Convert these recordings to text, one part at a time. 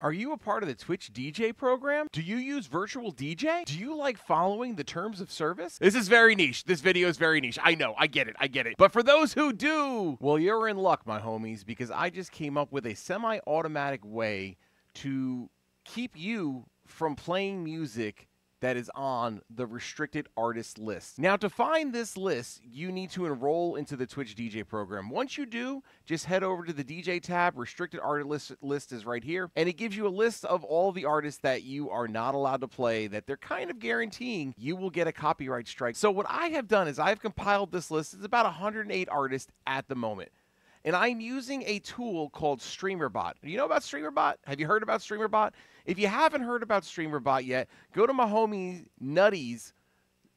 Are you a part of the Twitch DJ program? Do you use virtual DJ? Do you like following the terms of service? This is very niche. This video is very niche. I know. I get it. I get it. But for those who do, well, you're in luck, my homies, because I just came up with a semi automatic way to keep you from playing music that is on the restricted artist list. Now, to find this list, you need to enroll into the Twitch DJ program. Once you do, just head over to the DJ tab. Restricted artist list, list is right here, and it gives you a list of all the artists that you are not allowed to play that they're kind of guaranteeing you will get a copyright strike. So, what I have done is I've compiled this list. It's about 108 artists at the moment and I'm using a tool called StreamerBot. Do you know about StreamerBot? Have you heard about StreamerBot? If you haven't heard about StreamerBot yet, go to my homie Nutty's,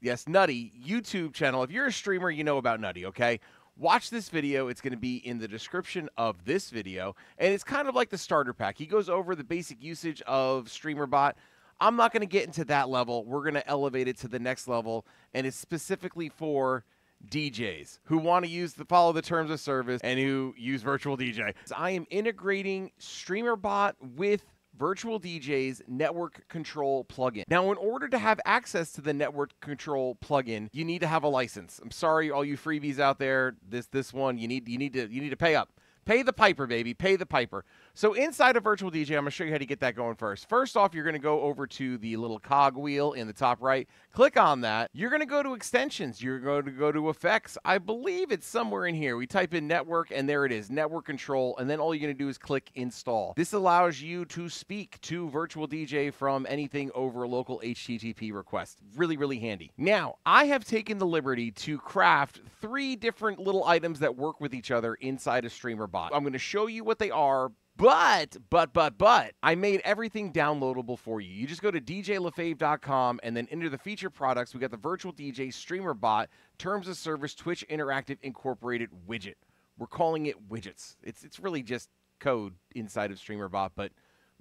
yes, Nutty YouTube channel. If you're a streamer, you know about Nutty, okay? Watch this video. It's going to be in the description of this video, and it's kind of like the starter pack. He goes over the basic usage of StreamerBot. I'm not going to get into that level. We're going to elevate it to the next level, and it's specifically for DJs who want to use the follow the terms of service and who use virtual DJ. I am integrating StreamerBot with Virtual DJ's network control plugin. Now, in order to have access to the network control plugin, you need to have a license. I'm sorry, all you freebies out there. This this one you need you need to you need to pay up. Pay the piper, baby. Pay the piper. So inside of Virtual DJ, I'm going to show you how to get that going first. First off, you're going to go over to the little cog wheel in the top right. Click on that. You're going to go to extensions. You're going to go to effects. I believe it's somewhere in here. We type in network, and there it is, network control. And then all you're going to do is click install. This allows you to speak to Virtual DJ from anything over a local HTTP request. Really, really handy. Now, I have taken the liberty to craft three different little items that work with each other inside a streamer bot. I'm going to show you what they are, but, but, but, but, I made everything downloadable for you. You just go to djlefave.com and then enter the feature products. We got the virtual DJ streamer bot, terms of service, Twitch Interactive Incorporated widget. We're calling it widgets. It's it's really just code inside of streamer bot, but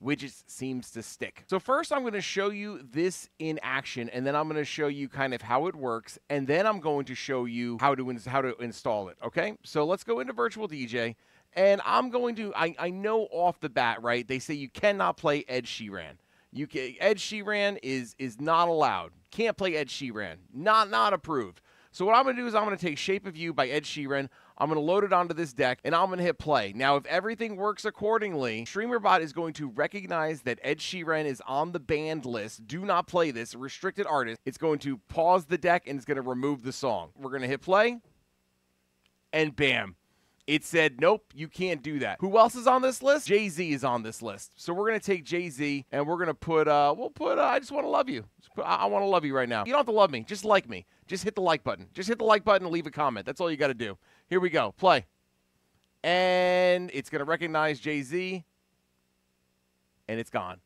widgets seems to stick. So first I'm going to show you this in action and then I'm going to show you kind of how it works and then I'm going to show you how to how to install it, okay? So let's go into virtual DJ and I'm going to, I, I know off the bat, right? They say you cannot play Ed Sheeran. You can, Ed Sheeran is is not allowed. Can't play Ed Sheeran. Not not approved. So what I'm going to do is I'm going to take Shape of You by Ed Sheeran. I'm going to load it onto this deck and I'm going to hit play. Now, if everything works accordingly, StreamerBot is going to recognize that Ed Sheeran is on the banned list. Do not play this restricted artist. It's going to pause the deck and it's going to remove the song. We're going to hit play and bam, it said, nope, you can't do that. Who else is on this list? Jay Z is on this list. So we're gonna take Jay Z and we're gonna put, uh, we'll put, uh, I just want to love you. I, I want to love you right now. You don't have to love me, just like me. Just hit the like button. Just hit the like button and leave a comment. That's all you got to do. Here we go. Play. And it's gonna recognize Jay Z, and it's gone.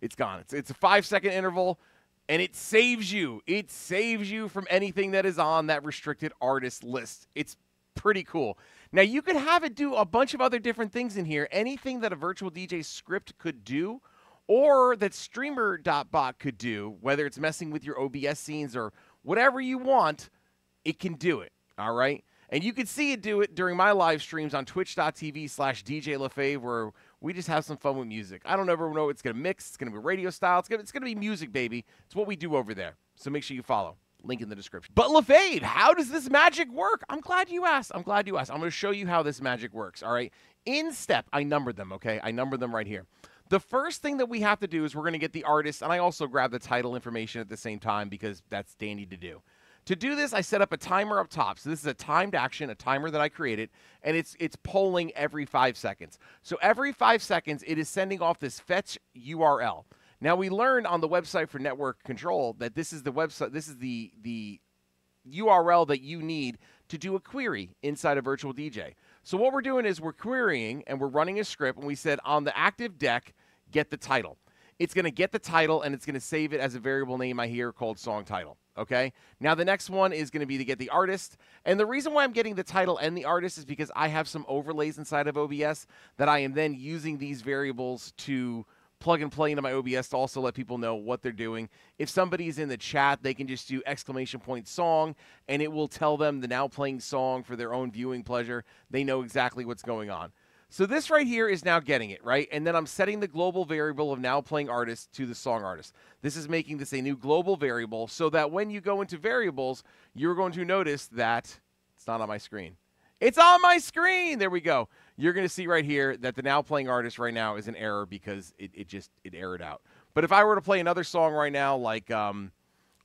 It's gone. It's it's a five second interval and it saves you. It saves you from anything that is on that restricted artist list. It's pretty cool. Now, you could have it do a bunch of other different things in here. Anything that a virtual DJ script could do or that streamer.bot could do, whether it's messing with your OBS scenes or whatever you want, it can do it. All right. And you can see it do it during my live streams on twitch.tv slash DJ where we just have some fun with music. I don't ever know it's going to mix. It's going to be radio style. It's going to be music, baby. It's what we do over there. So make sure you follow. Link in the description. But LeFave, how does this magic work? I'm glad you asked. I'm glad you asked. I'm going to show you how this magic works. All right. In step, I numbered them. Okay. I numbered them right here. The first thing that we have to do is we're going to get the artist, and I also grab the title information at the same time because that's dandy to do. To do this, I set up a timer up top. So this is a timed action, a timer that I created, and it's it's polling every five seconds. So every five seconds, it is sending off this fetch URL. Now we learned on the website for network control that this is the website this is the the URL that you need to do a query inside a virtual DJ. So what we're doing is we're querying and we're running a script and we said on the active deck get the title. It's going to get the title and it's going to save it as a variable name I hear called song title. Okay. Now the next one is going to be to get the artist. And the reason why I'm getting the title and the artist is because I have some overlays inside of OBS that I am then using these variables to plug and play into my OBS to also let people know what they're doing. If somebody's in the chat, they can just do exclamation point song and it will tell them the now playing song for their own viewing pleasure. They know exactly what's going on. So this right here is now getting it, right? And then I'm setting the global variable of now playing artist to the song artist. This is making this a new global variable so that when you go into variables, you're going to notice that it's not on my screen. It's on my screen. There we go. You're going to see right here that the now playing artist right now is an error because it, it just it errored out. But if I were to play another song right now, like um,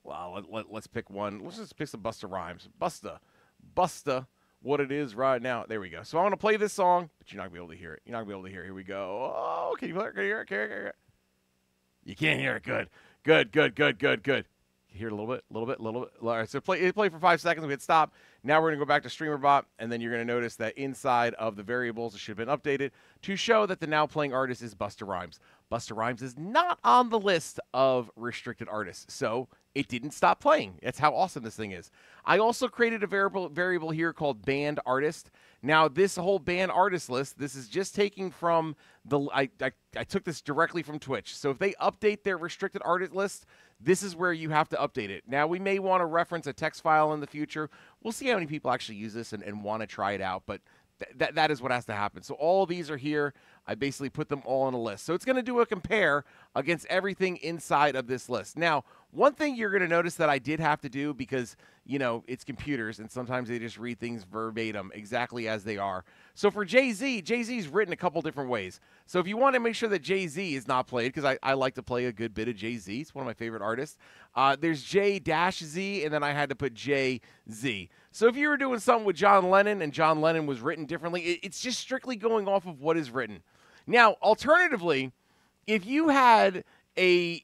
well, let, let, let's pick one. Let's just pick some Busta Rhymes. Busta, Busta what it is right now. There we go. So I'm going to play this song, but you're not going to be able to hear it. You're not going to be able to hear it. Here we go. Oh, can you hear it? Can you hear it? Can you hear it? You can't hear it. Good. Good, good, good, good, good. Hear it a little bit, a little bit, a little bit. All right, so play it play for five seconds. We hit stop. Now we're going to go back to StreamerBot, and then you're going to notice that inside of the variables, it should have been updated to show that the now playing artist is Busta Rhymes. Busta Rhymes is not on the list of restricted artists, so it didn't stop playing. That's how awesome this thing is. I also created a variable variable here called band artist. Now, this whole band artist list, this is just taking from the I, I, I took this directly from Twitch. So if they update their restricted artist list, this is where you have to update it. Now, we may want to reference a text file in the future. We'll see how many people actually use this and, and want to try it out, but th- that, that is what has to happen. So all these are here. I basically put them all on a list. So it's going to do a compare against everything inside of this list. Now, one thing you're going to notice that I did have to do because, you know, it's computers and sometimes they just read things verbatim exactly as they are. So for Jay Z, Jay Z's written a couple different ways. So if you want to make sure that Jay Z is not played, because I, I like to play a good bit of Jay Z, it's one of my favorite artists, uh, there's J dash Z, and then I had to put J Z. So if you were doing something with John Lennon and John Lennon was written differently, it, it's just strictly going off of what is written. Now, alternatively, if you had a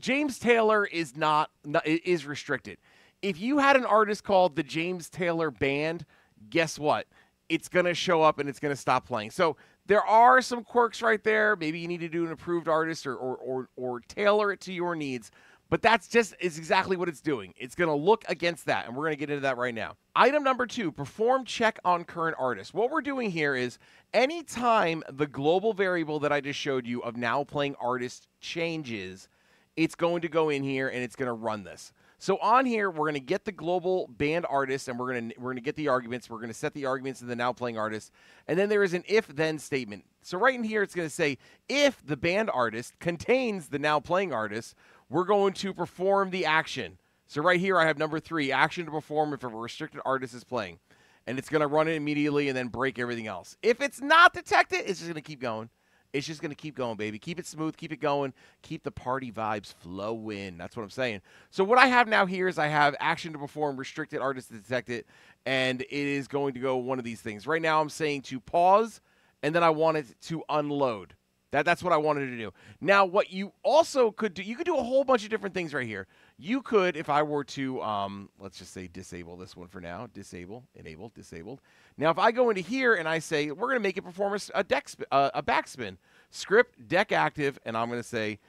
James Taylor is not, not is restricted. If you had an artist called the James Taylor Band, guess what? It's going to show up and it's going to stop playing. So there are some quirks right there. Maybe you need to do an approved artist or or or, or tailor it to your needs. But that's just is exactly what it's doing. It's going to look against that, and we're going to get into that right now. Item number two: perform check on current artist. What we're doing here is anytime the global variable that I just showed you of now playing artist changes, it's going to go in here and it's going to run this. So on here, we're going to get the global band artist, and we're going to we're going to get the arguments. We're going to set the arguments of the now playing artist, and then there is an if then statement. So right in here, it's going to say if the band artist contains the now playing artist, we're going to perform the action. So right here, I have number three, action to perform if a restricted artist is playing. And it's going to run it immediately and then break everything else. If it's not detected, it's just going to keep going. It's just going to keep going, baby. Keep it smooth, keep it going, keep the party vibes flowing. That's what I'm saying. So what I have now here is I have action to perform, restricted artist to detect it, and it is going to go one of these things. Right now, I'm saying to pause, and then I want it to unload. That, that's what I wanted to do. Now, what you also could do, you could do a whole bunch of different things right here. You could, if I were to, um, let's just say disable this one for now, disable, enable, disabled. Now, if I go into here and I say, we're going to make it perform a, deck uh, a backspin, script, deck active, and I'm going to say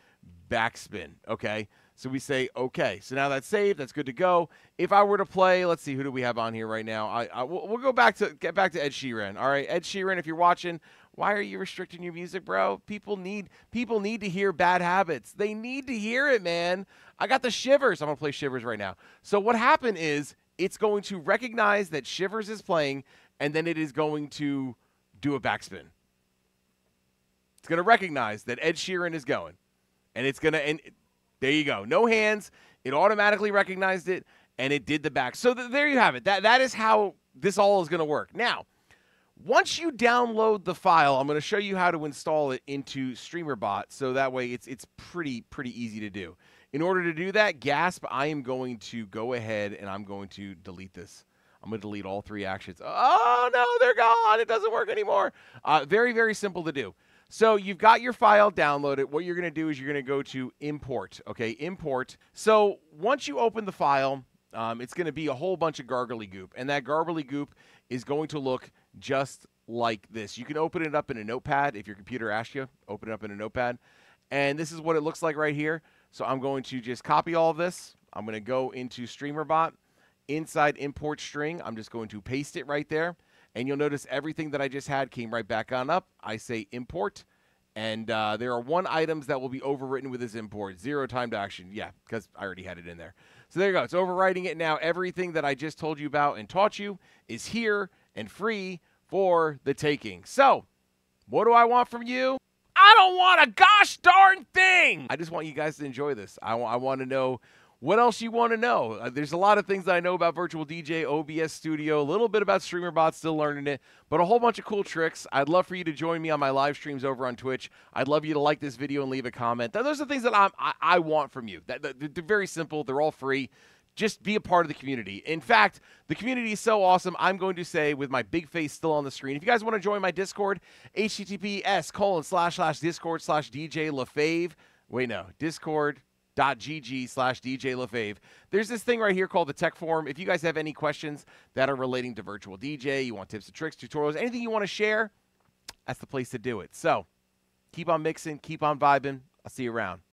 backspin, okay? So we say, okay. So now that's saved. That's good to go. If I were to play, let's see, who do we have on here right now? I, I we'll, we'll, go back to get back to Ed Sheeran. All right, Ed Sheeran, if you're watching, why are you restricting your music, bro? People need people need to hear bad habits. They need to hear it, man. I got the shivers. I'm gonna play shivers right now. So what happened is it's going to recognize that shivers is playing, and then it is going to do a backspin. It's gonna recognize that Ed Sheeran is going, and it's gonna and there you go. No hands. It automatically recognized it, and it did the back. So th- there you have it. That that is how this all is gonna work. Now once you download the file, I'm going to show you how to install it into StreamerBot, so that way it's it's pretty pretty easy to do. In order to do that, Gasp, I am going to go ahead and I'm going to delete this. I'm going to delete all three actions. Oh no, they're gone. It doesn't work anymore. Uh, very very simple to do. So you've got your file downloaded. What you're going to do is you're going to go to import. Okay, import. So once you open the file, um, it's going to be a whole bunch of gargly goop, and that gargly goop is going to look just like this. You can open it up in a notepad if your computer asks you. Open it up in a notepad. And this is what it looks like right here. So I'm going to just copy all of this. I'm going to go into StreamerBot. Inside import string, I'm just going to paste it right there. And you'll notice everything that I just had came right back on up. I say import. And uh, there are one items that will be overwritten with this import. Zero time to action. Yeah, because I already had it in there. So there you go. It's overwriting it now. Everything that I just told you about and taught you is here and free for the taking. So, What do I want from you? I don't want a gosh darn thing. I just want you guys to enjoy this. I, I want to know what else you want to know. Uh, there's a lot of things that I know about Virtual DJ, OBS Studio, a little bit about StreamerBot, still learning it, but a whole bunch of cool tricks. I'd love for you to join me on my live streams over on Twitch. I'd love you to like this video and leave a comment. Those are the things that I'm, I, I want from you. That, that, they're very simple. They're all free just be a part of the community. In fact, the community is so awesome. I'm going to say with my big face still on the screen. If you guys want to join my Discord, https colon slash slash discord slash DJ LeFave. Wait, no, Discord gg slash DJ LeFave. There's this thing right here called the tech forum. If you guys have any questions that are relating to virtual DJ, you want tips and tricks, tutorials, anything you want to share, that's the place to do it. So keep on mixing, keep on vibing. I'll see you around.